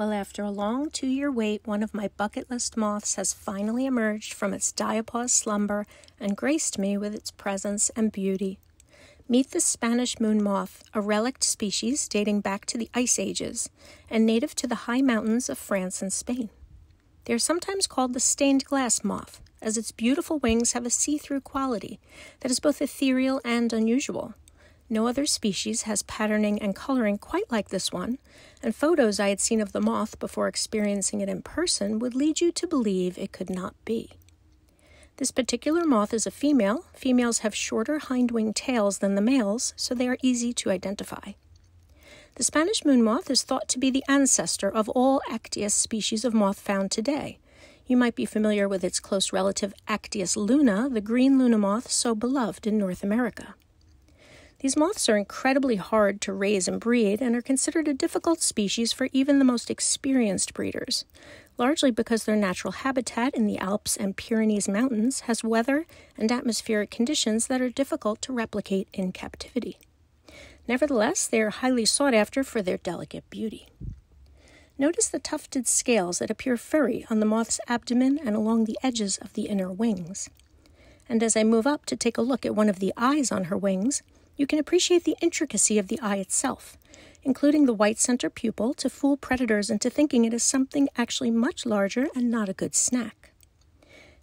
Well, after a long two year wait, one of my bucket list moths has finally emerged from its diapause slumber and graced me with its presence and beauty. Meet the Spanish moon moth, a relict species dating back to the Ice Ages and native to the high mountains of France and Spain. They are sometimes called the stained glass moth, as its beautiful wings have a see through quality that is both ethereal and unusual. No other species has patterning and coloring quite like this one, and photos I had seen of the moth before experiencing it in person would lead you to believe it could not be. This particular moth is a female. Females have shorter hindwing tails than the males, so they are easy to identify. The Spanish moon moth is thought to be the ancestor of all Actias species of moth found today. You might be familiar with its close relative Actias luna, the green luna moth so beloved in North America. These moths are incredibly hard to raise and breed and are considered a difficult species for even the most experienced breeders largely because their natural habitat in the Alps and Pyrenees Mountains has weather and atmospheric conditions that are difficult to replicate in captivity. Nevertheless, they are highly sought after for their delicate beauty. Notice the tufted scales that appear furry on the moth's abdomen and along the edges of the inner wings. And as I move up to take a look at one of the eyes on her wings, you can appreciate the intricacy of the eye itself, including the white center pupil, to fool predators into thinking it is something actually much larger and not a good snack.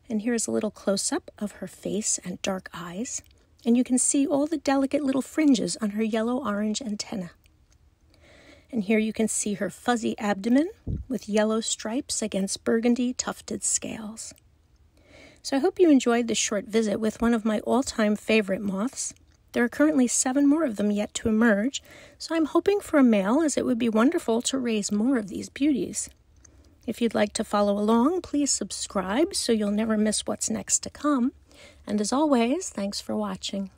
And here's a little close up of her face and dark eyes, and you can see all the delicate little fringes on her yellow orange antenna. And here you can see her fuzzy abdomen with yellow stripes against burgundy tufted scales. So I hope you enjoyed this short visit with one of my all time favorite moths, there are currently seven more of them yet to emerge, so I'm hoping for a male as it would be wonderful to raise more of these beauties. If you'd like to follow along, please subscribe so you'll never miss what's next to come. And as always, thanks for watching.